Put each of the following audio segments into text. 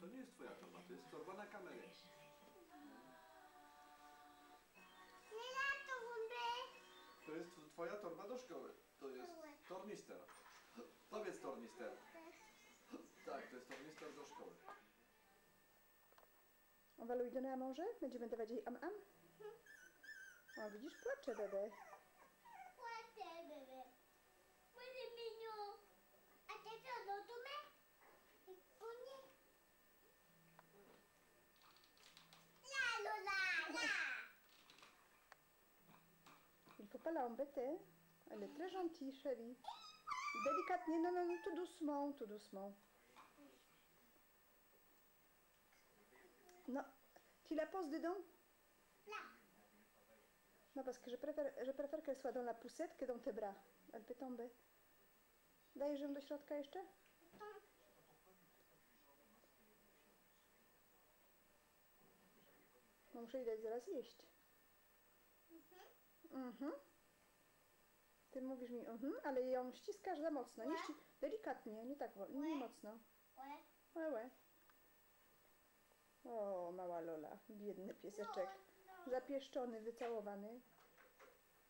To nie jest twoja torba, to jest torba na kamerę. To jest twoja torba do szkoły. To jest tornister. Powiedz tornister. Tak, to jest tornister do szkoły. Lui donner à manger? Będziemy dawać jej am am? O, widzisz, płacze bebe. Płacę, bebé. Puede mignon. A ty co, no to my? O nie. La, Lola, la. Il faut pas l'embêter. Elle est très gentille, chérie. Délicatement, non, non, non, tout doucement, tout doucement. Non, tu la poses dedans La. Non, parce que je préfère, je préfère qu'elle soit dans la poussette que dans tes bras. Elle peut tomber. Dajesz ją do środka jeszcze? No muszę jej dać zaraz jeść. Mhm. Ty mówisz mi mhm, ale ją ściskasz za mocno. Nie ści... Delikatnie, nie tak wolno, nie mocno. Łe. Łe. O, mała Lola, biedny pieseczek. Zapieszczony, wycałowany.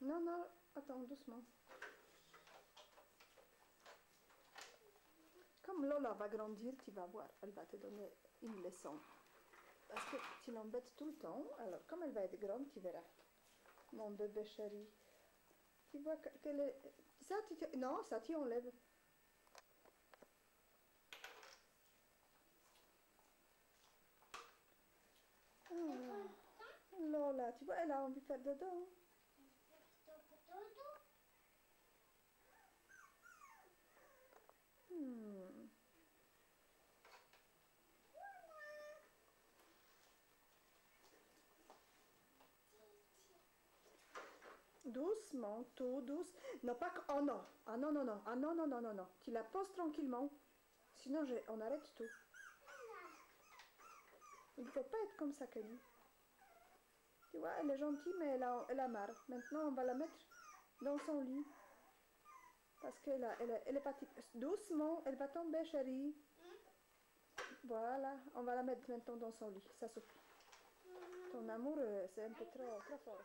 No, no, attends, doucement. Comme Lola va grandir, tu vas voir, elle va te donner une leçon. Parce que tu l'embêtes tout le temps, alors comme elle va être grande, tu verras. Mon bébé chéri. Tu vois que- est... Ça, tu... Non, ça, tu enlèves. Ah, Lola, tu vois, elle a envie de faire dodo. To. Hmm. Doucement, tout douce. Non, pas que... Oh non. Ah non, non, non. Ah non, non, non, non, non. Tu la poses tranquillement. Sinon, on arrête tout. Il ne faut pas être comme ça, Kelly. Tu vois, elle est gentille, mais elle a, elle a marre. Maintenant, on va la mettre dans son lit. Parce qu'elle elle, elle est partie. Doucement, elle va tomber, chérie. Voilà, on va la mettre maintenant dans son lit. Ça suffit. Ton amour, euh, c'est un peu trop, trop fort.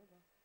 Bye-bye.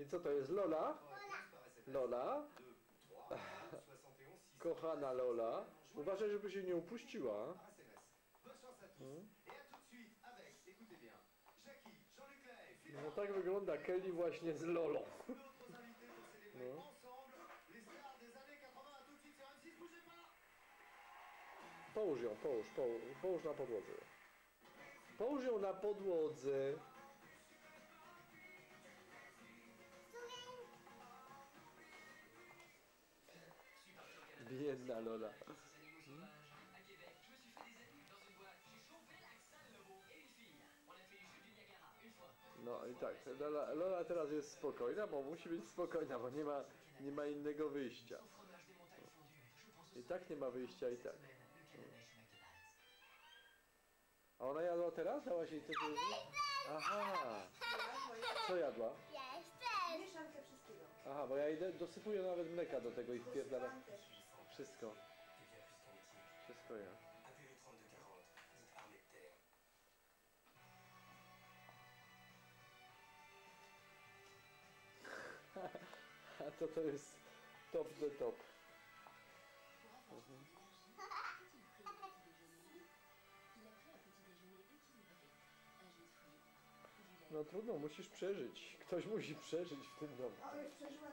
I co to jest Lola? Lola, 2, 3, 71, 6. kochana Lola. Uważaj, żeby się nie upuściła. Philippe No tak wygląda Kelly właśnie z Lolą. D'autres invités pour célébrer Non. ensemble les stars des années 80. À tout de suite sur M6, bougez pas Połóż ją, połóż, połóż, połóż na podłodze. Połóż ją na podłodze. Biedna Lola. No i tak, Lola, Lola teraz jest spokojna, bo musi być spokojna, bo nie ma, nie ma innego wyjścia. I tak nie ma wyjścia i tak. A ona jadła teraz? Dałaś jej coś Aha! Co jadła? Ja. Mieszankę wszystkiego. Aha, bo ja idę, dosypuję nawet mleka do tego i wpierdalam. Wszystko. Wszystko ja. A to to jest top the top. Mhm. No trudno, musisz przeżyć. Ktoś musi przeżyć w tym domu. Ale przeżyła